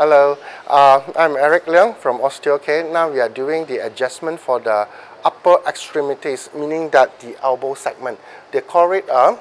Hello, uh, I'm Erik Leong from OsteoCare. Now we are doing the adjustment for the upper extremities, meaning that the elbow segment. They call it a,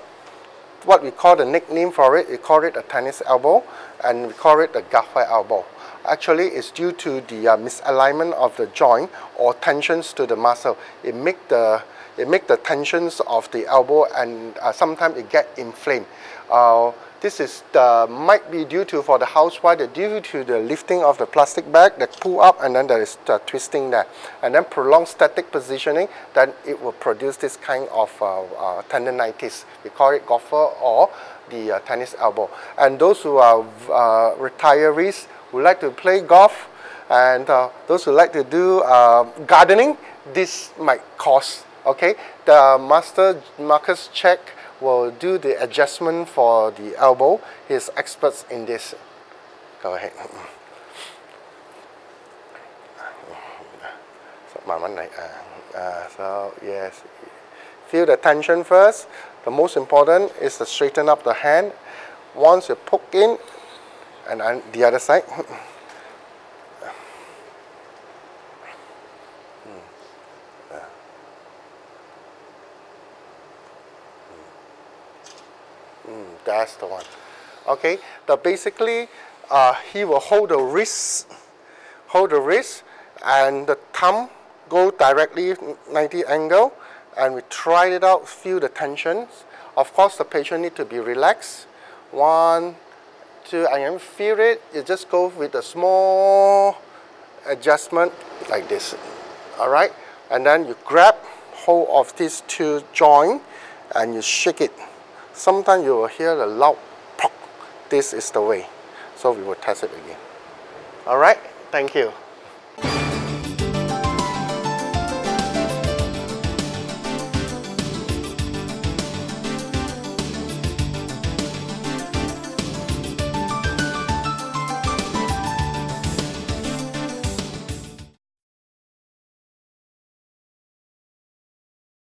what we call the nickname for it, we call it a tennis elbow and we call it the golfer elbow. Actually, it's due to the uh, misalignment of the joint or tensions to the muscle. It make the it make the tensions of the elbow and uh, sometimes it get inflamed. Uh, this is the, might be due to for the housewife, due to the lifting of the plastic bag that pull up and then there is the twisting there. And then prolonged static positioning, then it will produce this kind of uh, uh, tendonitis. We call it golfer or the uh, tennis elbow. And those who are uh, retirees who like to play golf and uh, those who like to do gardening, this might cause, okay? The master Marcus check will do the adjustment for the elbow. He's experts in this. Go ahead. So, uh, so yes, feel the tension first. The most important is to straighten up the hand. Once you poke in, and on the other side. Mm, that's the one. Okay, the basically uh, he will hold the wrist, hold the wrist, and the thumb go directly 90 angle, and we try it out, feel the tensions. Of course, the patient need to be relaxed. One, two, and feel it. You just go with a small adjustment like this. All right, and then you grab hold of these two joint, and you shake it sometimes you will hear the loud pop. This is the way. So we will test it again. All right, thank you.